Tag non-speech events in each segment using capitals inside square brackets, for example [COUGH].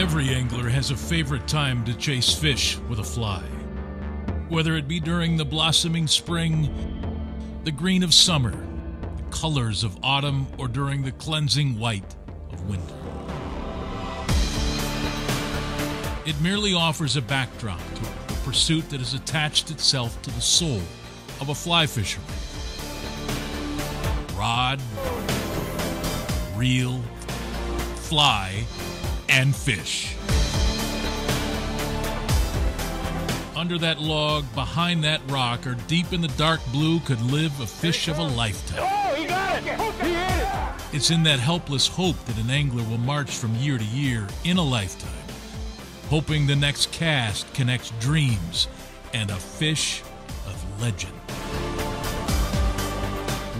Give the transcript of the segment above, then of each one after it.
Every angler has a favorite time to chase fish with a fly. Whether it be during the blossoming spring, the green of summer, the colors of autumn, or during the cleansing white of winter. It merely offers a backdrop to a pursuit that has attached itself to the soul of a fly fisherman. Rod, reel, fly, and fish. Under that log, behind that rock, or deep in the dark blue, could live a fish of a lifetime. Oh, he got it! He hit it! It's in that helpless hope that an angler will march from year to year in a lifetime, hoping the next cast connects dreams and a fish of legend.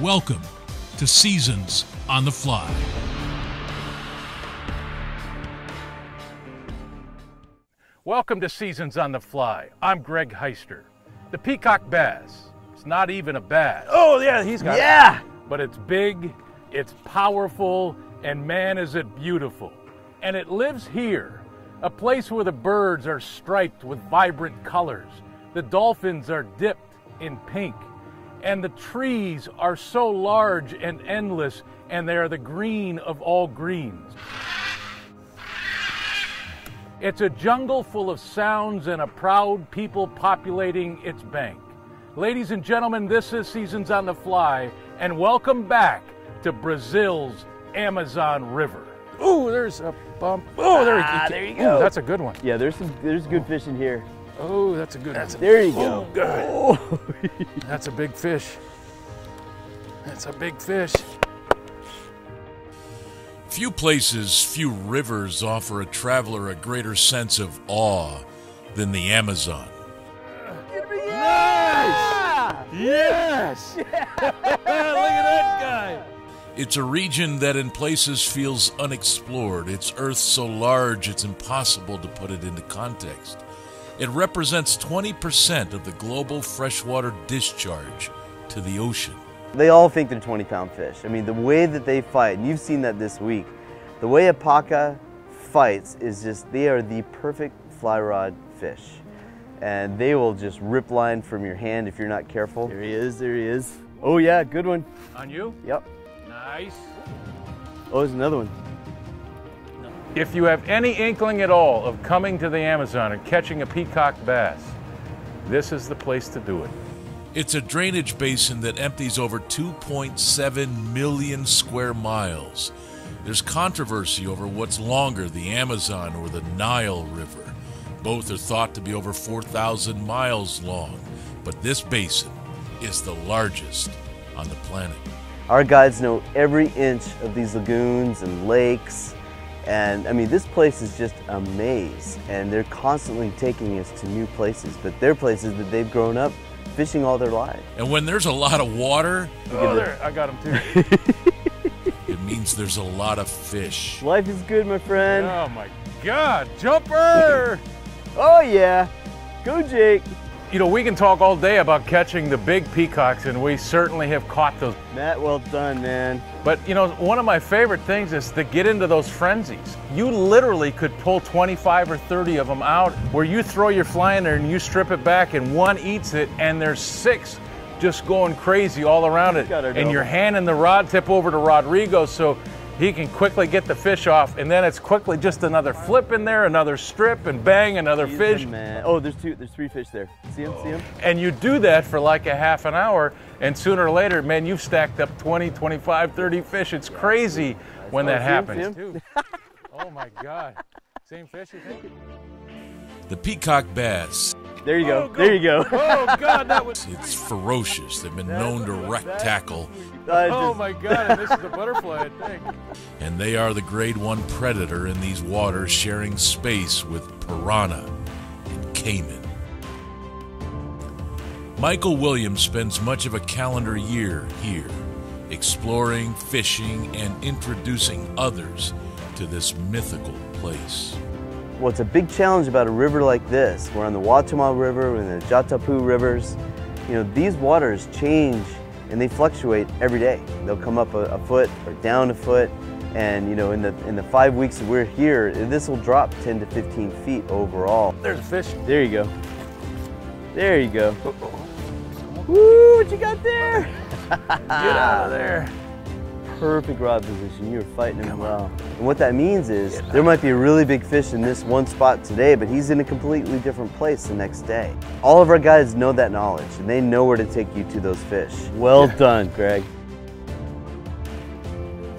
Welcome to Seasons on the Fly. Welcome to Seasons on the Fly. I'm Greg Heister. The peacock bass. It's not even a bass. Oh yeah, he's got Yeah! but it's big, it's powerful, and man, is it beautiful. And it lives here, a place where the birds are striped with vibrant colors, the dolphins are dipped in pink, and the trees are so large and endless, and they are the green of all greens. It's a jungle full of sounds and a proud people populating its bank. Ladies and gentlemen, this is Seasons on the Fly, and welcome back to Brazil's Amazon River. Ooh, there's a bump. Oh, there, Ah, there you Ooh, go. that's a good one. Yeah, there's some there's good fish in here. Oh, that's a good one. There you go. Oh, good. Oh. [LAUGHS] That's a big fish. That's a big fish. Few places, few rivers offer a traveler a greater sense of awe than the Amazon. Yes! [LAUGHS] Look at that guy. It's a region that in places feels unexplored. Its earth so large it's impossible to put it into context. It represents 20% of the global freshwater discharge to the ocean. They all think they're 20 pound fish. I mean, the way that they fight, and you've seen that this week, the way a paca fights is just, they are the perfect fly rod fish. And they will just rip line from your hand if you're not careful. There he is, there he is. Oh yeah, good one. On you? Yep. Nice. Oh, there's another one. If you have any inkling at all of coming to the Amazon and catching a peacock bass, this is the place to do it. It's a drainage basin that empties over 2.7 million square miles. There's controversy over what's longer, the Amazon or the Nile River. Both are thought to be over 4,000 miles long, but this basin is the largest on the planet. Our guides know every inch of these lagoons and lakes. And I mean, this place is just a maze. And they're constantly taking us to new places, but they're places that they've grown up fishing all their lives. And when there's a lot of water, Oh, there, I got him too. [LAUGHS] it means there's a lot of fish. Life is good, my friend. oh my God, jumper! [LAUGHS] Oh, yeah. Go, Jake. You know, we can talk all day about catching the big peacocks, and we certainly have caught those. Matt, well done, man. But you know, one of my favorite things is to get into those frenzies. You literally could pull 25 or 30 of them out where you throw your fly in there and you strip it back, and one eats it, and there's six just going crazy all around it. Got And you're handing the rod tip over to Rodrigo so he can quickly get the fish off, and then it's quickly just another flip in there, another strip, and bang, another He's fish. man. Oh, there's two. There's three fish there. See him? See him? And you do that for like a half an hour, and sooner or later, man, you've stacked up 20, 25, 30 fish. It's crazy when Oh, that see happens. see him? [LAUGHS] oh my God. Same fish, you think? The peacock bass, There you go. Oh, go. There you go. Oh God, that was. [LAUGHS] it's ferocious. They've been known to wreck tackle, uh, I Oh my God, and this is a butterfly, I think. and they are the grade one predator in these waters, sharing space with piranha and caiman. Michael Williams spends much of a calendar year here, exploring, fishing, and introducing others to this mythical place. What's a big challenge about a river like this, we're on the Uatumã River, we're in the Jatapu rivers, you know, these waters change and they fluctuate every day. They'll come up a, a foot or down a foot. And you know, in the in the five weeks that we're here, this will drop 10 to 15 feet overall. There's a fish. There you go. There you go. Woo! What you got there? Get out of there. Perfect rod position. You're fighting him well. And what that means is there might be a really big fish in this one spot today, but he's in a completely different place the next day. All of our guys know that knowledge, and they know where to take you to those fish. Well done, Greg.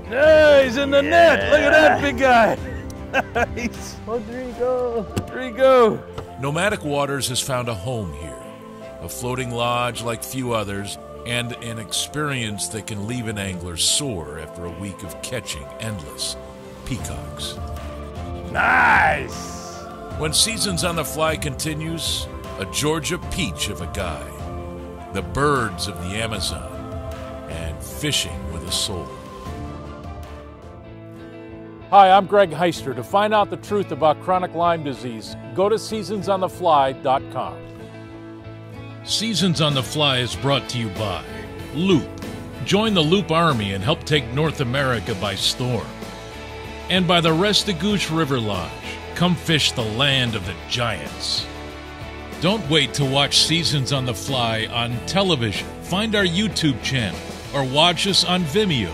Yeah, he's in the net. Look at that big guy. [LAUGHS] nice. Oh, there you go. There you go. Nomadic Waters has found a home here, a floating lodge like few others, and an experience that can leave an angler sore after a week of catching endless peacocks. Nice. When Seasons on the Fly continues, a Georgia peach of a guy, the birds of the Amazon, and fishing with a soul. Hi, I'm Greg Heister. To find out the truth about chronic Lyme disease, go to seasonsonthefly.com. Seasons on the Fly is brought to you by Loop. Join the Loop Army and help take North America by storm. And by the Restigouche River Lodge. Come fish the land of the giants. Don't wait to watch Seasons on the Fly on television. Find our YouTube channel or watch us on Vimeo.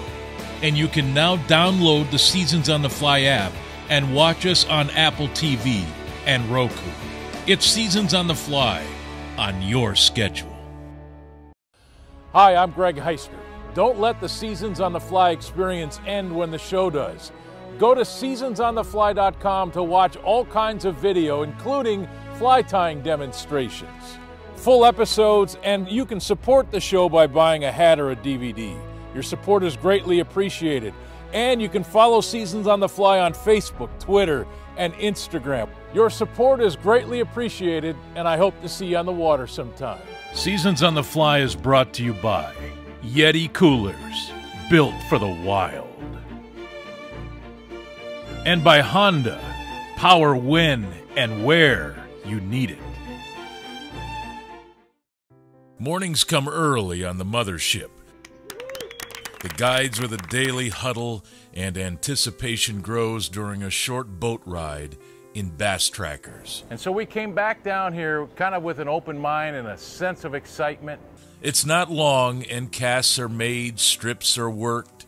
And you can now download the Seasons on the Fly app and watch us on Apple TV and Roku. It's Seasons on the Fly on your schedule. Hi, I'm Greg Heister. Don't let the Seasons on the Fly experience end when the show does. Go to seasonsonthefly.com to watch all kinds of video, including fly tying demonstrations, full episodes, and you can support the show by buying a hat or a DVD. Your support is greatly appreciated. And you can follow Seasons on the Fly on Facebook, Twitter, and Instagram. Your support is greatly appreciated, and I hope to see you on the water sometime. Seasons on the Fly is brought to you by Yeti Coolers, built for the wild. And by Honda, power when and where you need it. Mornings come early on the mothership. The guides with a daily huddle, and anticipation grows during a short boat ride in bass trackers. And so we came back down here kind of with an open mind and a sense of excitement. It's not long, and casts are made, strips are worked,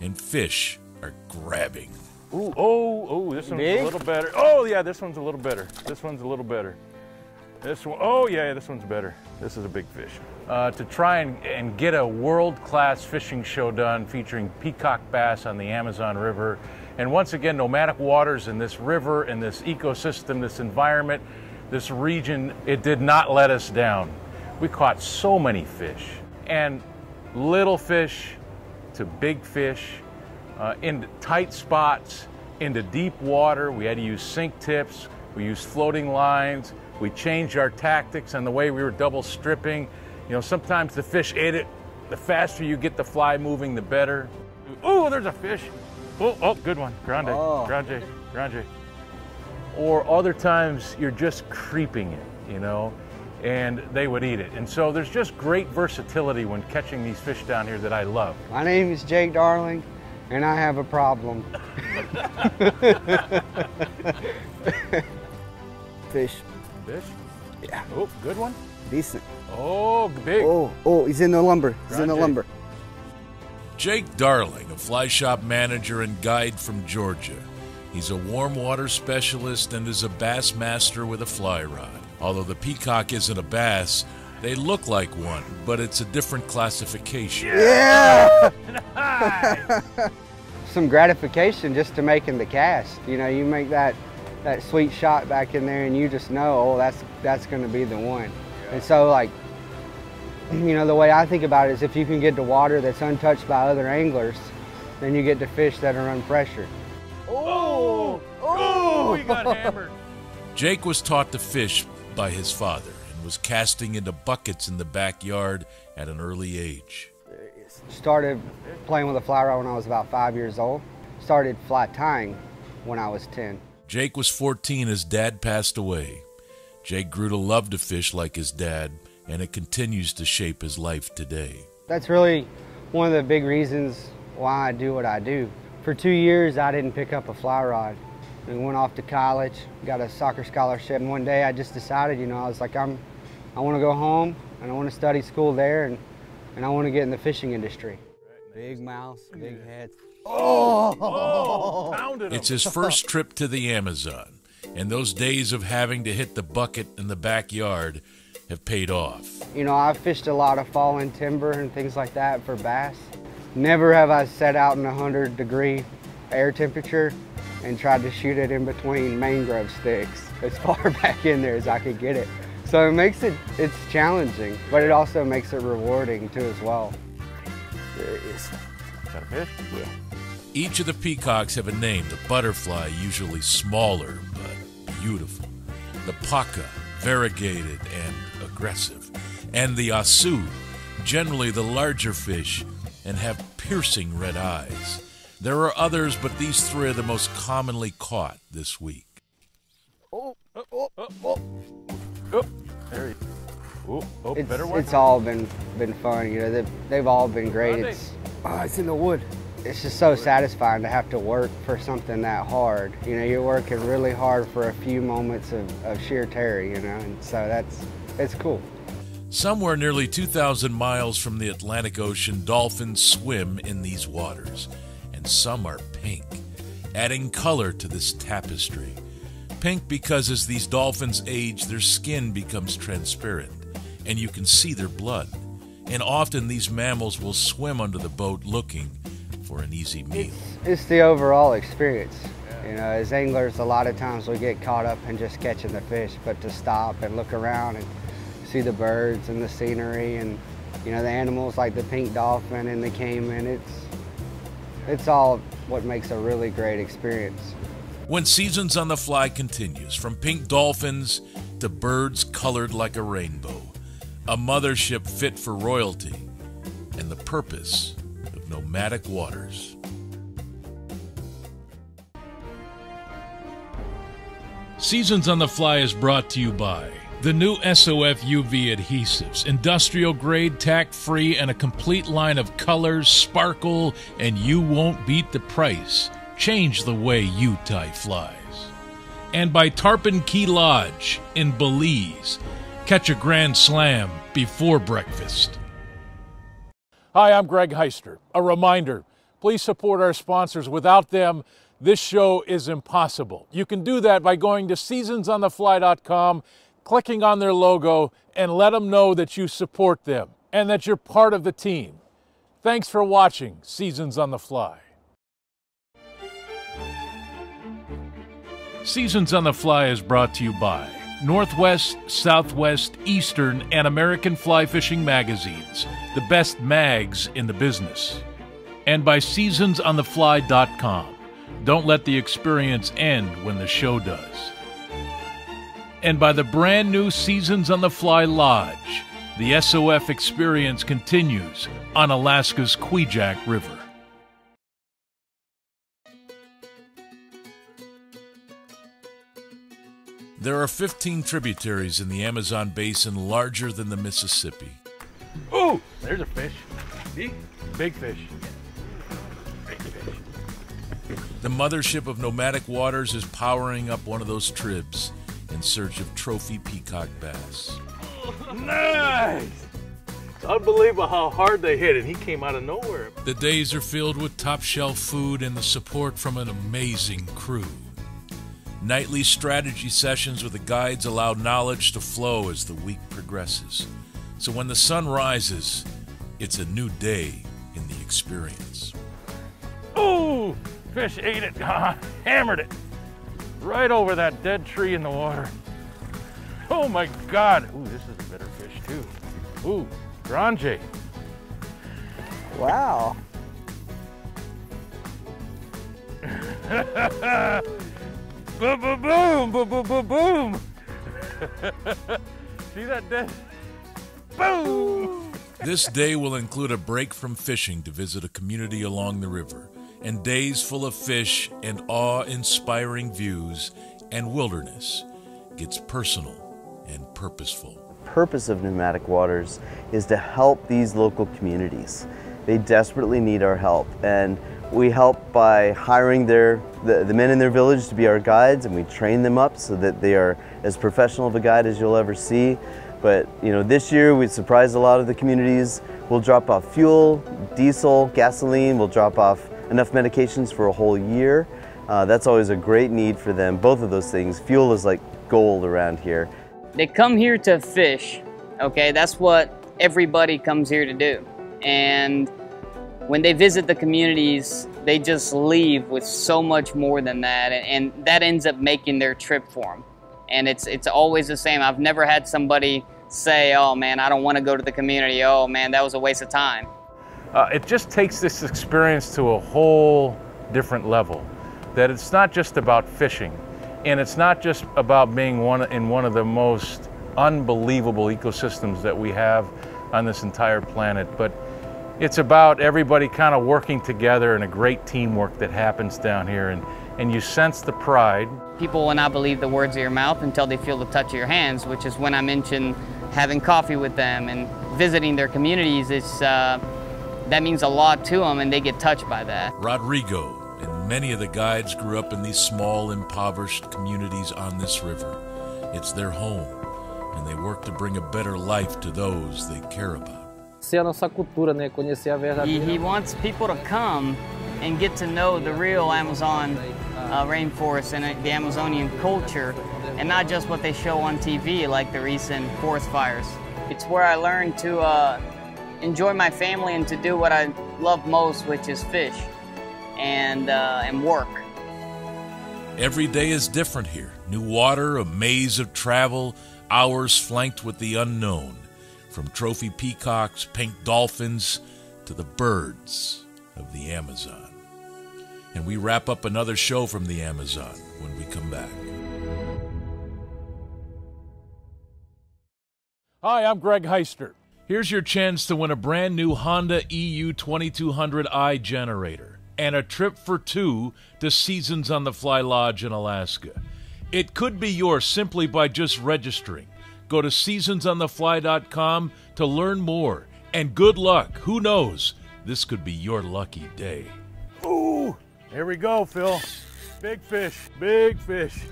and fish are grabbing. Ooh, oh, oh, this one's Big? a little better. Oh, yeah, this one's a little better. This one's a little better. This one, oh, yeah, this one's better. This is a big fish. Uh, to try and, and get a world-class fishing show done featuring peacock bass on the Amazon River. And once again, nomadic waters in this river, in this ecosystem, this environment, this region, it did not let us down. We caught so many fish and little fish to big fish uh, into tight spots, into deep water. We had to use sink tips. We used floating lines. We changed our tactics and the way we were double stripping. You know, sometimes the fish ate it. The faster you get the fly moving, the better. Oh, there's a fish. Oh, oh, good one. Grande, Oh. grande, grande. Or other times you're just creeping it, you know, and they would eat it. And so there's just great versatility when catching these fish down here that I love. My name is Jake Darling, and I have a problem. [LAUGHS] Fish, Fish? Yeah. Oh, good one. decent. Oh, big. Oh, oh, he's in the lumber. He's in the lumber. Jake Darling, a fly shop manager and guide from Georgia. He's a warm water specialist and is a bass master with a fly rod. Although the peacock isn't a bass, they look like one, but it's a different classification. Yeah. [LAUGHS] Some gratification just to making the cast. You know, you make that that sweet shot back in there, and you just know, oh, that's that's going to be the one. And so, like, you know, the way I think about it is, if you can get to water that's untouched by other anglers, then you get to fish that are unpressured. Oh, oh, oh, oh he got [LAUGHS] hammered. Jake was taught to fish by his father and was casting into buckets in the backyard at an early age. Started playing with a fly rod when I was about five years old. Started fly tying when I was 10. Jake was 14 as dad passed away. Jake grew to love to fish like his dad, and it continues to shape his life today. That's really one of the big reasons why I do what I do. for two years, I didn't pick up a fly rod. We went off to college, got a soccer scholarship, and one day I just decided, you know, I was like, I'm, I want to go home and I want to study school there, and, and I want to get in the fishing industry. Big mouths, big heads. Oh, pounded him. It's his first trip to the Amazon, and those days of having to hit the bucket in the backyard have paid off. You know, I've fished a lot of fallen timber and things like that for bass. Never have I set out in a 100 degree air temperature and tried to shoot it in between mangrove sticks [LAUGHS] as far back in there as I could get it. So it makes it, it's challenging, but it also makes it rewarding too as well. There it is. Got a fish? Yeah. Each of the peacocks have a name. The butterfly, usually smaller but beautiful. The paca, variegated and aggressive. And the asu, generally the larger fish and have piercing red eyes. There are others, but these three are the most commonly caught this week. Oh, there he Oh, oh It's, better one. it's all been been fun. You know, they've, they've all been great. It's oh, it's in the wood. It's just so satisfying to have to work for something that hard. You know, you're working really hard for a few moments of, of sheer terror. You know, and so that's it's cool. Somewhere nearly 2,000 miles from the Atlantic Ocean, dolphins swim in these waters, and some are pink, adding color to this tapestry. Pink because as these dolphins age, their skin becomes transparent, and you can see their blood. And often these mammals will swim under the boat looking for an easy meal. It's the overall experience. You know, as anglers, a lot of times we get caught up in just catching the fish, but to stop and look around and see the birds and the scenery and you know the animals like the pink dolphin and the caiman, it's it's all what makes a really great experience. When Seasons on the Fly continues, from pink dolphins to birds colored like a rainbow, a mothership fit for royalty, and the purpose of nomadic waters. Seasons on the Fly is brought to you by the new SOF UV adhesives, industrial grade, tack free, and a complete line of colors, sparkle, and you won't beat the price. Change the way you tie flies. And by Tarpon Caye Lodge in Belize. Catch a grand slam before breakfast. Hi, I'm Greg Heister. A reminder please support our sponsors. Without them, this show is impossible. You can do that by going to seasonsonthefly.com, clicking on their logo, and let them know that you support them and that you're part of the team. Thanks for watching Seasons on the Fly. Seasons on the Fly is brought to you by Northwest, Southwest, Eastern, and American Fly Fishing magazines, the best mags in the business. And by SeasonsOnTheFly.com. Don't let the experience end when the show does. And by the brand new Seasons on the Fly Lodge. The SOF experience continues on Alaska's Kvichak River. There are 15 tributaries in the Amazon basin larger than the Mississippi. Oh, there's a fish. See? Big fish. Big fish. The mothership of nomadic waters is powering up one of those tribs in search of trophy peacock bass. Nice! It's unbelievable how hard they hit it. He came out of nowhere. The days are filled with top shelf food and the support from an amazing crew. Nightly strategy sessions with the guides allow knowledge to flow as the week progresses. So when the sun rises, it's a new day in the experience. Oh, fish ate it. [LAUGHS] Hammered it. Right over that dead tree in the water. Oh my God. Ooh, this is a better fish too. Ooh, Grande. Wow. [LAUGHS] Boom, boom, boom, boom, boom, boom, boom. [LAUGHS] See that dead? Boom! This day will include a break from fishing to visit a community along the river, and days full of fish and awe inspiring views and wilderness gets personal and purposeful. purpose of Nomadic Waters is to help these local communities. They desperately need our help, and we help by hiring their, the, the men in their village to be our guides and we train them up so that they are as professional of a guide as you'll ever see. But you know, this year we surprised a lot of the communities. We'll drop off fuel, diesel, gasoline, we'll drop off enough medications for a whole year. Uh, that's always a great need for them, both of those things. Fuel is like gold around here. They come here to fish, okay? That's what everybody comes here to do. And when they visit the communities, they just leave with so much more than that, and, and that ends up making their trip for them. And it's it's always the same. I've never had somebody say, "Oh man, I don't want to go to the community. Oh man, that was a waste of time." Uh, it just takes this experience to a whole different level. That it's not just about fishing, and it's not just about being one in one of the most unbelievable ecosystems that we have on this entire planet, but it's about everybody kind of working together and a great teamwork that happens down here and, and you sense the pride. People will not believe the words of your mouth until they feel the touch of your hands, which is when I mention having coffee with them and visiting their communities. It's, uh, that means a lot to them and they get touched by that. Rodrigo and many of the guides grew up in these small, impoverished communities on this river. It's their home, and they work to bring a better life to those they care about. conhecer a nossa cultura, né? Conhecer a He, verdadeira. he wants people to come and get to know the real Amazon uh, rainforest and uh, the Amazonian culture, and not just what they show on TV, like the recent forest fires. It's where I learned to uh, enjoy my family and to do what I love most, which is fish and uh, and work. Every day is different here. New water, a maze of travel, hours flanked with the unknown. From trophy peacocks, pink dolphins, to the birds of the Amazon. And we wrap up another show from the Amazon when we come back. Hi, I'm Greg Heister. Here's your chance to win a brand new Honda EU 2200i generator and a trip for two to Seasons on the Fly Lodge in Alaska. It could be yours simply by just registering. Go to seasonsonthefly.com to learn more. And good luck. Who knows? This could be your lucky day. Ooh, here we go, Phil. Big fish, big fish.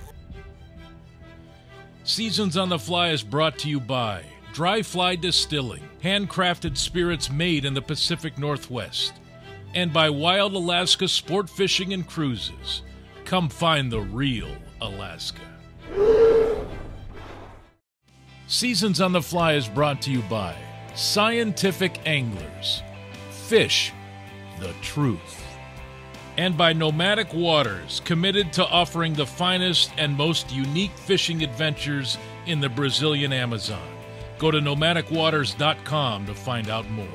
Seasons on the Fly is brought to you by Dry Fly Distilling, handcrafted spirits made in the Pacific Northwest, and by Wild Alaska Sport Fishing and Cruises. Come find the real Alaska. Seasons on the Fly is brought to you by Scientific Anglers, Fish the Truth, and by Nomadic Waters, committed to offering the finest and most unique fishing adventures in the Brazilian Amazon. Go to nomadicwaters.com to find out more.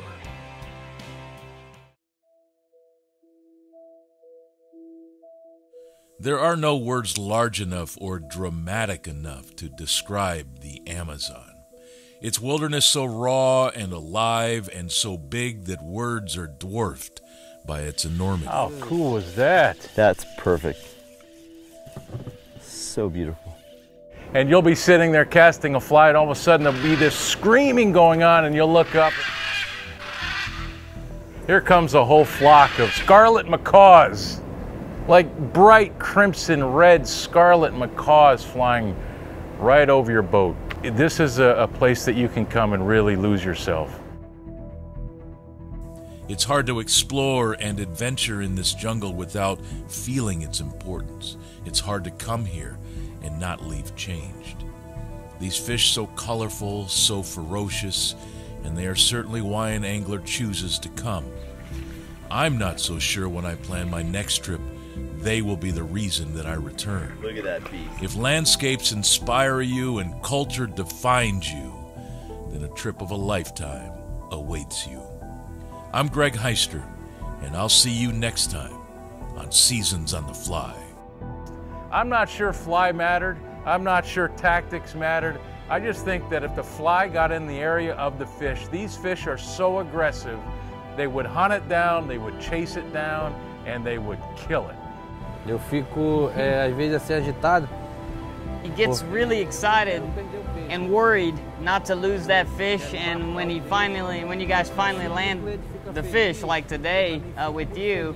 There are no words large enough or dramatic enough to describe the Amazon. Its wilderness so raw and alive and so big that words are dwarfed by its enormity. How cool was that? That's perfect. So beautiful. And you'll be sitting there casting a fly, and all of a sudden there'll be this screaming going on, and you'll look up. Here comes a whole flock of scarlet macaws, like bright crimson red scarlet macaws flying right over your boat. This is a, a place that you can come and really lose yourself. It's hard to explore and adventure in this jungle without feeling its importance. It's hard to come here and not leave changed. These fish so colorful, so ferocious, and they are certainly why an angler chooses to come. I'm not so sure when I plan my next trip, they will be the reason that I return. Look at that beast. If landscapes inspire you and culture defines you, then a trip of a lifetime awaits you. I'm Greg Heister, and I'll see you next time on Seasons on the Fly. I'm not sure fly mattered. I'm not sure tactics mattered. I just think that if the fly got in the area of the fish, these fish are so aggressive, they would hunt it down, they would chase it down, and they would kill it. Eu fico, é, às vezes, assim, agitado. He gets really excited and worried not to lose that fish. And when he finally, when you guys finally land the fish, like today uh, with you,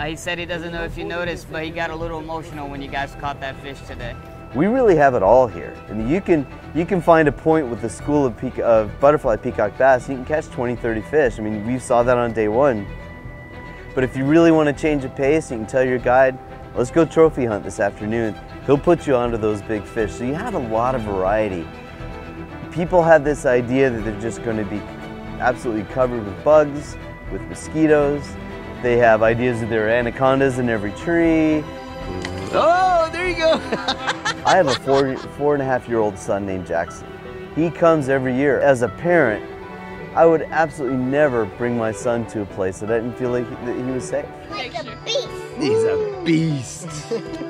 Uh, he said he doesn't know if you noticed, but he got a little emotional when you guys caught that fish today. We really have it all here. I mean, you can you can find a point with the school of, of butterfly peacock bass. You can catch 20, 30 fish. I mean, we saw that on day one. But if you really want to change the pace, you can tell your guide, let's go trophy hunt this afternoon. He'll put you onto those big fish. So you have a lot of variety. People have this idea that they're just going to be absolutely covered with bugs, with mosquitoes. They have ideas that there are anacondas in every tree. Oh, there you go. [LAUGHS] I have a four, four and a half year old son named Jackson. He comes every year. As a parent, I would absolutely never bring my son to a place that I didn't feel like he, that he was safe. Like a beast. He's a beast. [LAUGHS]